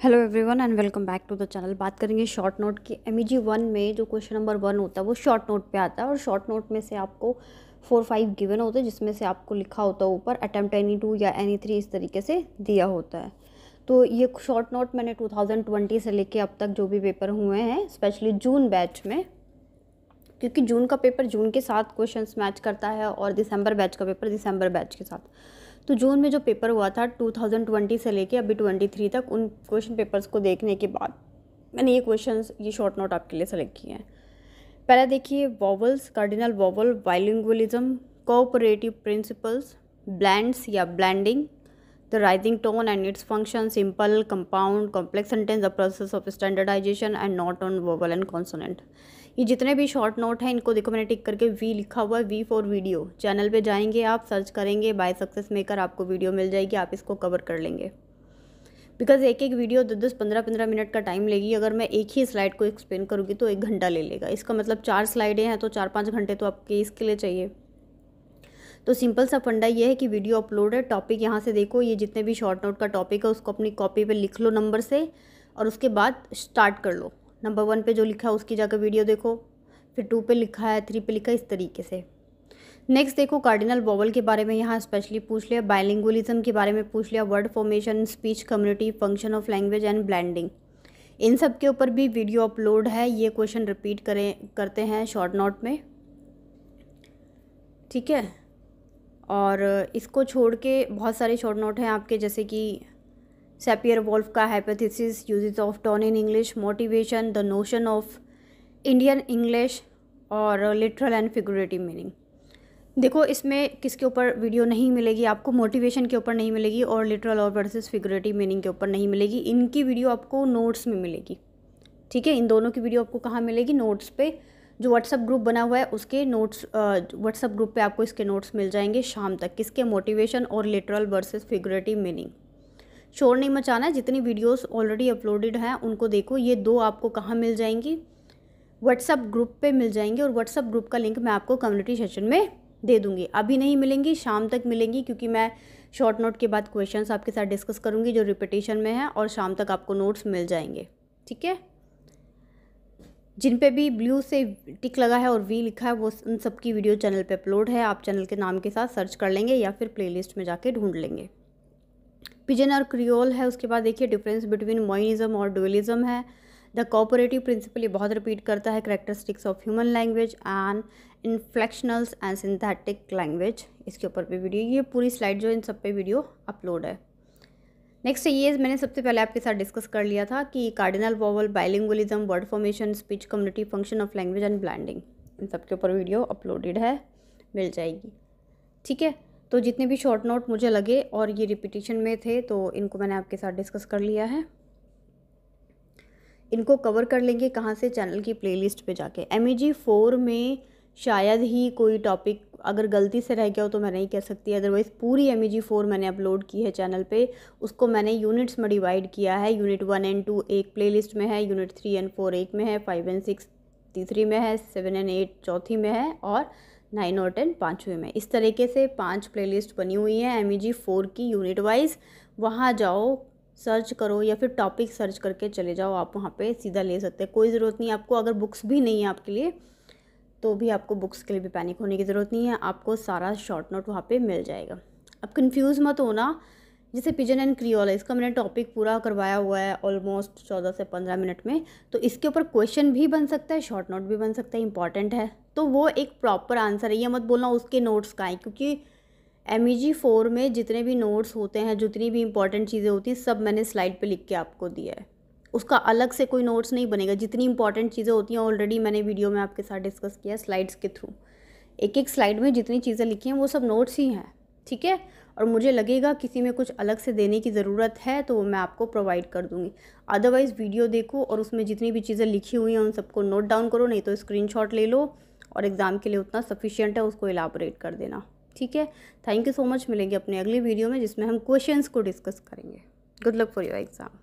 Hello everyone and welcome back to the channel बात करेंगे short note की. M E one में जो क्वेश्चन नंबर वन होता है, वो शॉर्ट नोट पे आता है और शॉर्ट नोट में से आपको फोर फाइव गिवन होते हैं, जिसमें से आपको लिखा होता है ऊपर अटैम्प्ट एनी टू या एनी थ्री इस तरीके से दिया होता है. तो ये शॉर्ट नोट मैंने 2020 से लेके अब तक जो भी पेपर हुए हैं स्पेशली जून बैच में, क्योंकि जून का पेपर जून के साथ क्वेश्चन मैच करता है और दिसंबर बैच का पेपर दिसंबर बैच के साथ. तो जून में जो पेपर हुआ था 2020 से लेके अभी 23 तक, उन क्वेश्चन पेपर्स को देखने के बाद मैंने ये क्वेश्चन ये शॉर्ट नोट आपके लिए सेलेक्ट किए हैं। पहला देखिए vowels cardinal vowel bilingualism cooperative principles blends या blending the rising tone and its function simple compound complex sentence the process of standardisation and note on vowel and consonant ये जितने भी शॉर्ट नोट हैं, इनको देखो, मैंने टिक करके वी लिखा हुआ है वी फॉर वीडियो चैनल पे जाएँगे आप सर्च करेंगे बाय सक्सेस मेकर आपको वीडियो मिल जाएगी, आप इसको कवर कर लेंगे. बिकॉज़ एक एक वीडियो दस दस पंद्रह पंद्रह मिनट का टाइम लेगी, अगर मैं एक ही स्लाइड को एक्सप्लेन करूँगी तो एक घंटा ले लेगा. इसका मतलब चार स्लाइडें हैं तो चार पाँच घंटे तो आपके इसके लिए चाहिए. तो सिंपल सा फंडा ये है कि वीडियो अपलोड है टॉपिक यहाँ से देखो, ये जितने भी शॉर्ट नोट का टॉपिक है, उसको अपनी कॉपी पे लिख लो नंबर से, और उसके बाद स्टार्ट कर लो. नंबर वन पे जो लिखा है, उसकी जाकर वीडियो देखो। फिर टू पे लिखा है, थ्री पे लिखा है, इस तरीके से। नेक्स्ट देखो, कार्डिनल वॉवल के बारे में यहाँ स्पेशली पूछ लिया। बायलिंगुअलिज्म के बारे में पूछ लिया। Word formation, speech, community, function of language and blending. इन सब के ऊपर भी वीडियो अपलोड है। ये क्वेश्चन रिपीट करें, करते हैं शॉर्ट नोट में। ठीक है? और इसको छोड़ के बहुत सारे शॉर्ट नोट हैं आपके, जैसे कि सेपियर वॉल्फ का hypothesis uses of tone in English motivation the notion of Indian English और लिटरल एंड फिगरेटिव मीनिंग देखो, इसमें किसके ऊपर वीडियो नहीं मिलेगी? आपको मोटिवेशन के ऊपर नहीं मिलेगी और लिटरल और वर्सेस फिगरेटिव मीनिंग के ऊपर नहीं मिलेगी। इनकी वीडियो आपको नोट्स में मिलेगी। ठीक है? इन दोनों की वीडियो आपको कहाँ मिलेगी? नोट्स पे। जो व्हाट्सअप ग्रुप बना हुआ है, उसके नोट्स व्हाट्सअप ग्रुप पे आपको इसके नोट्स मिल जाएँगे शाम तक। किसके? मोटिवेशन और लिटरल वर्सेस फिगरेटिव मीनिंग शोर नहीं मचाना है, जितनी वीडियोस ऑलरेडी अपलोडेड हैं, उनको देखो। ये दो आपको कहाँ मिल जाएँगी? व्हाट्सअप ग्रुप पे मिल जाएँगे और व्हाट्सअप ग्रुप का लिंक मैं आपको कम्युनिटी सेशन में दे दूँगी। अभी नहीं मिलेंगी, शाम तक मिलेंगी, क्योंकि मैं शॉर्ट नोट के बाद क्वेश्चंस आपके साथ डिस्कस करूँगी, जो रिपीटेशन में है, और शाम तक आपको नोट्स मिल जाएँगे। ठीक है? जिन पे भी ब्लू से टिक लगा है और वी लिखा है, वो उन सबकी वीडियो चैनल पे अपलोड है। आप चैनल के नाम के साथ सर्च कर लेंगे या फिर प्लेलिस्ट में जाके ढूंढ लेंगे। पिजन और क्रियोल है, उसके बाद देखिए डिफरेंस बिटवीन मोइनिज़म और डुअलिज्म है। द कोऑपरेटिव प्रिंसिपल ये बहुत रिपीट करता है characteristics of human language and inflectionals and synthetic language इसके ऊपर भी वीडियो ये पूरी स्लाइड जो इन सब पे वीडियो अपलोड है। नेक्स्ट ये मैंने सबसे पहले आपके साथ डिस्कस कर लिया था कि cardinal vowel bilingualism word formation speech community function of language and blending इन सब के ऊपर वीडियो अपलोडेड है, मिल जाएगी। ठीक है? तो जितने भी शॉर्ट नोट मुझे लगे और ये रिपीटिशन में थे तो इनको मैंने आपके साथ डिस्कस कर लिया है। इनको कवर कर लेंगे कहाँ से? चैनल की प्लेलिस्ट पे जाके। एम ई जी फोर में शायद ही कोई टॉपिक अगर गलती से रह गया हो तो मैं नहीं कह सकती। अदरवाइज़ पूरी एम ई जी फोर मैंने अपलोड की है चैनल पे। उसको मैंने यूनिट्स में डिवाइड किया है। यूनिट वन एंड टू एक प्लेलिस्ट में है यूनिट थ्री एंड फोर एक में है फाइव एंड सिक्स तीसरी में है सेवन एंड एट चौथी में है और नाइन और टेन पाँचवें में। इस तरीके से पाँच प्लेलिस्ट बनी हुई है एम ई फोर की यूनिट वाइज वहाँ जाओ, सर्च करो या फिर टॉपिक सर्च करके चले जाओ। आप वहाँ पे सीधा ले सकते हैं। कोई ज़रूरत नहीं, आपको अगर बुक्स भी नहीं है आपके लिए तो भी आपको बुक्स के लिए भी पैनिक होने की ज़रूरत नहीं है। आपको सारा शॉर्ट नोट वहाँ पर मिल जाएगा। अब कन्फ्यूज़ मत होना। जैसे पिजन एंड क्रियोल है, इसका मैंने टॉपिक पूरा करवाया हुआ है ऑलमोस्ट चौदह से पंद्रह मिनट में। तो इसके ऊपर क्वेश्चन भी बन सकता है शॉर्ट नोट भी बन सकता है इंपॉर्टेंट है। तो वो एक प्रॉपर आंसर है, ये मत बोलना उसके नोट्स का है, क्योंकि एम ई जी फोर में जितने भी नोट्स होते हैं, जितनी भी इंपॉर्टेंट चीज़ें होती हैं, सब मैंने स्लाइड पे लिख के आपको दिया है। उसका अलग से कोई नोट्स नहीं बनेगा, जितनी इंपॉर्टेंट चीज़ें होती हैं ऑलरेडी मैंने वीडियो में आपके साथ डिस्कस किया स्लाइड्स के थ्रू एक एक स्लाइड में जितनी चीज़ें लिखी हैं, वो सब नोट्स ही हैं। ठीक है? और मुझे लगेगा किसी में कुछ अलग से देने की ज़रूरत है तो वो मैं आपको प्रोवाइड कर दूँगी। अदरवाइज़ वीडियो देखो और उसमें जितनी भी चीज़ें लिखी हुई हैं, उन सबको नोट डाउन करो, नहीं तो स्क्रीनशॉट ले लो और एग्ज़ाम के लिए उतना सफिशियंट है, उसको इलाबोरेट कर देना। ठीक है? थैंक यू सो मच मिलेंगे अपने अगले वीडियो में, जिसमें हम क्वेश्चंस को डिस्कस करेंगे। Good luck for your exam